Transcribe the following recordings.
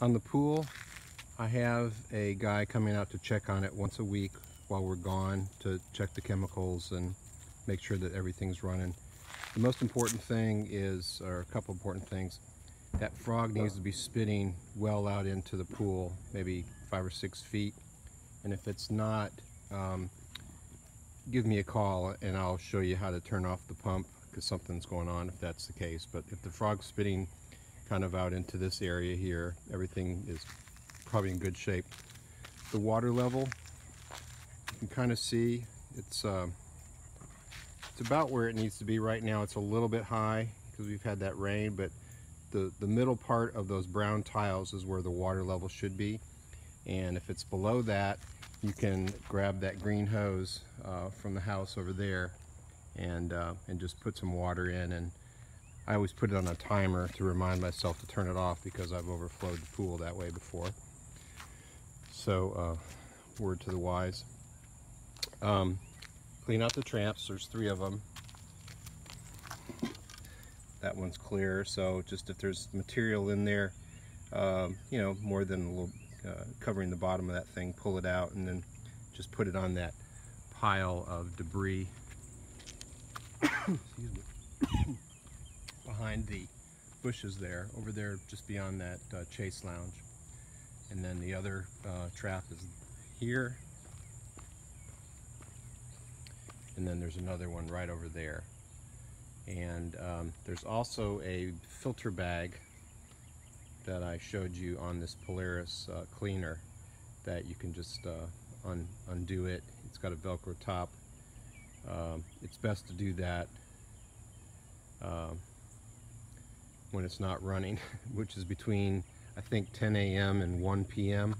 On the pool, I have a guy coming out to check on it once a week while we're gone to check the chemicals and make sure that everything's running. The most important thing is, or a couple important things, that frog needs to be spitting well out into the pool, maybe five or six feet. And if it's not, um, give me a call and I'll show you how to turn off the pump because something's going on if that's the case. But if the frog's spitting kind of out into this area here, everything is probably in good shape. The water level, you can kind of see it's uh, it's about where it needs to be right now. It's a little bit high because we've had that rain, but the, the middle part of those brown tiles is where the water level should be. And if it's below that, you can grab that green hose uh, from the house over there and, uh, and just put some water in. And I always put it on a timer to remind myself to turn it off because I've overflowed the pool that way before. So, uh, word to the wise. Um, clean out the tramps, there's three of them. That one's clear, so just if there's material in there, um, you know, more than a little uh, covering the bottom of that thing, pull it out and then just put it on that pile of debris behind the bushes there, over there just beyond that uh, chase lounge. And then the other uh, trap is here. And then there's another one right over there. And um, there's also a filter bag that I showed you on this Polaris uh, cleaner that you can just uh, un undo it. It's got a Velcro top. Um, it's best to do that um, when it's not running, which is between I think 10 a.m. and 1 p.m.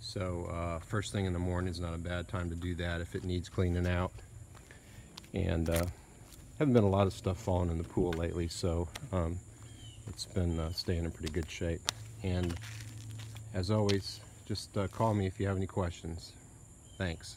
So uh, first thing in the morning is not a bad time to do that if it needs cleaning out. And uh, haven't been a lot of stuff falling in the pool lately, so um, it's been uh, staying in pretty good shape. And as always, just uh, call me if you have any questions. Thanks.